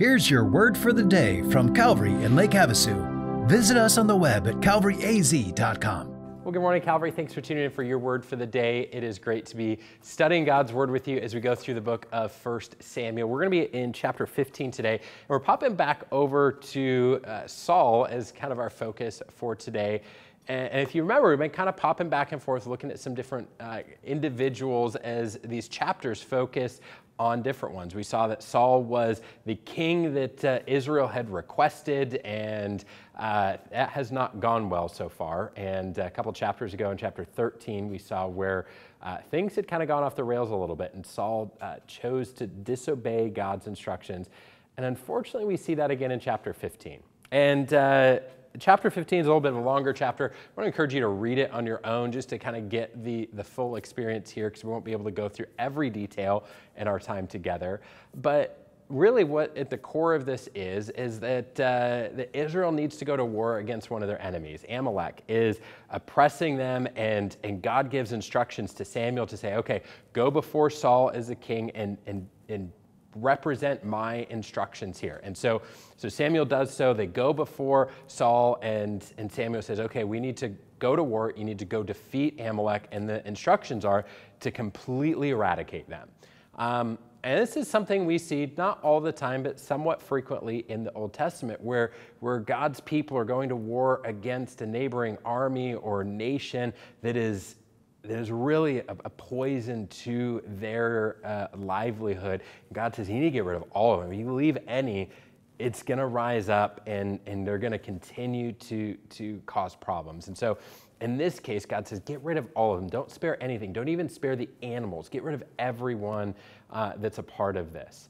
Here's your word for the day from Calvary in Lake Havasu. Visit us on the web at calvaryaz.com. Well, good morning, Calvary. Thanks for tuning in for your word for the day. It is great to be studying God's word with you as we go through the book of 1 Samuel. We're going to be in chapter 15 today, and we're popping back over to uh, Saul as kind of our focus for today. And, if you remember, we've been kind of popping back and forth looking at some different uh, individuals as these chapters focus on different ones. We saw that Saul was the king that uh, Israel had requested, and uh, that has not gone well so far. And a couple chapters ago, in chapter 13, we saw where uh, things had kind of gone off the rails a little bit, and Saul uh, chose to disobey God's instructions. And unfortunately, we see that again in chapter 15. And uh, chapter 15 is a little bit of a longer chapter. I want to encourage you to read it on your own just to kind of get the, the full experience here because we won't be able to go through every detail in our time together. But really what at the core of this is is that, uh, that israel needs to go to war against one of their enemies amalek is oppressing them and, and god gives instructions to samuel to say okay go before saul as a king and, and, and represent my instructions here. And so, so Samuel does so. They go before Saul, and, and Samuel says, Okay, we need to go to war. You need to go defeat Amalek. And the instructions are to completely eradicate them. Um, and this is something we see not all the time, but somewhat frequently in the Old Testament, where, where God's people are going to war against a neighboring army or nation that is there's really a, a, poison to their uh, livelihood. God says, you need to get rid of all of them. If you leave any, it's going to rise up and, and they're going to continue to, to cause problems. And so in this case, God says, get rid of all of them. Don't spare anything. Don't even spare the animals. Get rid of everyone uh, that's a part of this.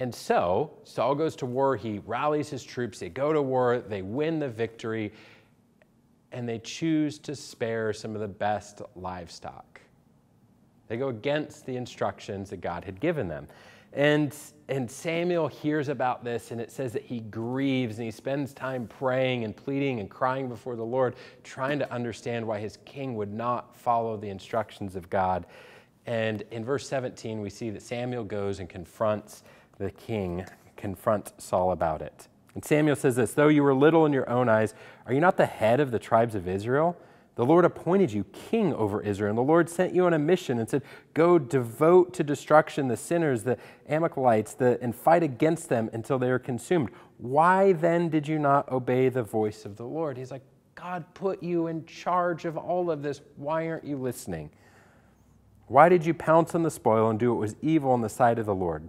And so Saul goes to war. He rallies his troops. They go to war. They win the victory and they choose to spare some of the best livestock. They go against the instructions that God had given them. And, and Samuel hears about this, and it says that he grieves and he spends time praying and pleading and crying before the Lord, trying to understand why his king would not follow the instructions of God. And in verse 17, we see that Samuel goes and confronts the king, confronts Saul about it. And Samuel says this Though you were little in your own eyes, are you not the head of the tribes of Israel? The Lord appointed you king over Israel, and the Lord sent you on a mission and said, Go devote to destruction the sinners, the Amalekites, the, and fight against them until they are consumed. Why then did you not obey the voice of the Lord? He's like, God put you in charge of all of this. Why aren't you listening? Why did you pounce on the spoil and do what was evil in the sight of the Lord?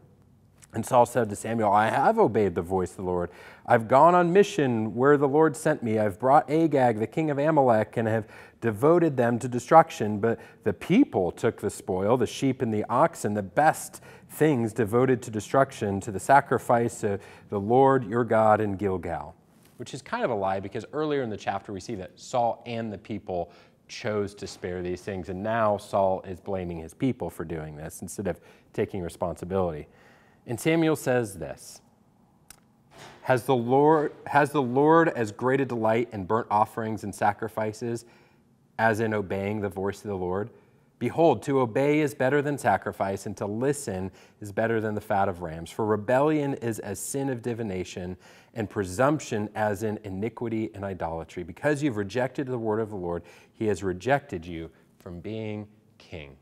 And Saul said to Samuel, I have obeyed the voice of the Lord. I've gone on mission where the Lord sent me. I've brought Agag, the king of Amalek, and have devoted them to destruction. But the people took the spoil, the sheep and the oxen, the best things devoted to destruction, to the sacrifice of the Lord your God in Gilgal. Which is kind of a lie because earlier in the chapter we see that Saul and the people chose to spare these things. And now Saul is blaming his people for doing this instead of taking responsibility. And Samuel says this Has the Lord, has the Lord as great a delight in burnt offerings and sacrifices as in obeying the voice of the Lord? Behold, to obey is better than sacrifice, and to listen is better than the fat of rams. For rebellion is as sin of divination, and presumption as in iniquity and idolatry. Because you've rejected the word of the Lord, he has rejected you from being king.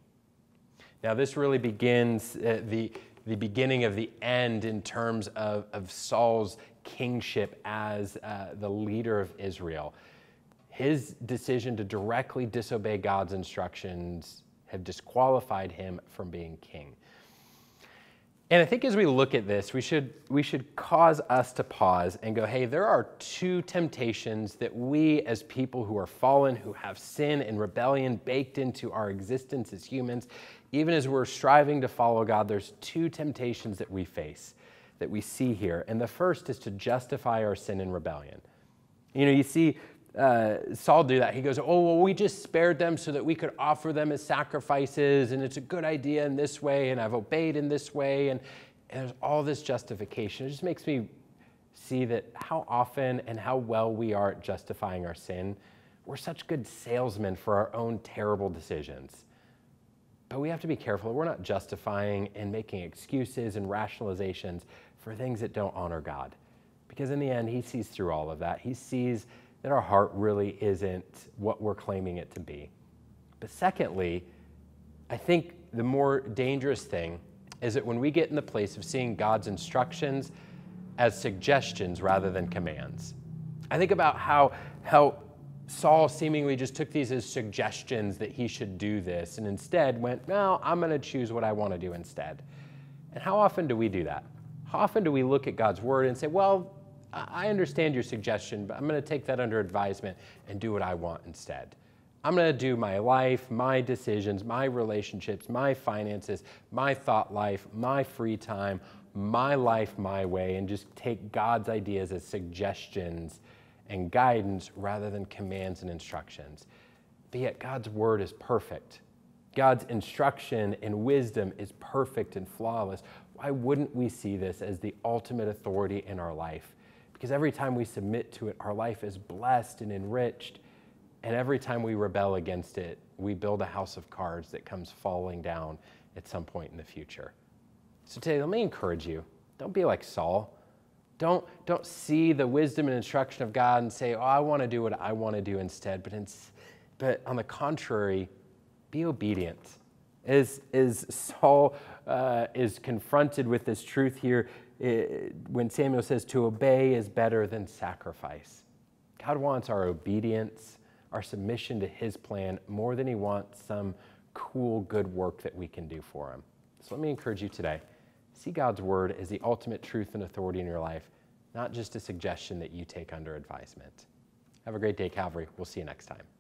Now, this really begins uh, the, the beginning of the end in terms of, of Saul's kingship as uh, the leader of Israel. His decision to directly disobey God's instructions have disqualified him from being king. And I think as we look at this, we should, we should cause us to pause and go, hey, there are two temptations that we, as people who are fallen, who have sin and rebellion baked into our existence as humans, even as we're striving to follow God, there's two temptations that we face that we see here. And the first is to justify our sin and rebellion. You know, you see uh, Saul do that. He goes, Oh, well, we just spared them so that we could offer them as sacrifices, and it's a good idea in this way, and I've obeyed in this way. And, and there's all this justification. It just makes me see that how often and how well we are at justifying our sin. We're such good salesmen for our own terrible decisions. But we have to be careful. We're not justifying and making excuses and rationalizations for things that don't honor God. Because in the end, He sees through all of that. He sees that our heart really isn't what we're claiming it to be. But secondly, I think the more dangerous thing is that when we get in the place of seeing God's instructions as suggestions rather than commands. I think about how, how Saul seemingly just took these as suggestions that he should do this and instead went, No, I'm going to choose what I want to do instead. And how often do we do that? How often do we look at God's word and say, Well, I understand your suggestion, but I'm going to take that under advisement and do what I want instead? I'm going to do my life, my decisions, my relationships, my finances, my thought life, my free time, my life my way, and just take God's ideas as suggestions and guidance rather than commands and instructions. But yet, God's word is perfect. God's instruction and wisdom is perfect and flawless. Why wouldn't we see this as the ultimate authority in our life? Because every time we submit to it, our life is blessed and enriched and every time we rebel against it, we build a house of cards that comes falling down at some point in the future. So today, let me encourage you don't be like Saul. Don't, don't see the wisdom and instruction of God and say, oh, I want to do what I want to do instead. But, in, but on the contrary, be obedient. As, as Saul uh, is confronted with this truth here, when Samuel says to obey is better than sacrifice, God wants our obedience our submission to His plan more than He wants some cool, good work that we can do for Him. So let me encourage you today see God's Word as the ultimate truth and authority in your life, not just a suggestion that you take under advisement. Have a great day, Calvary. We'll see you next time.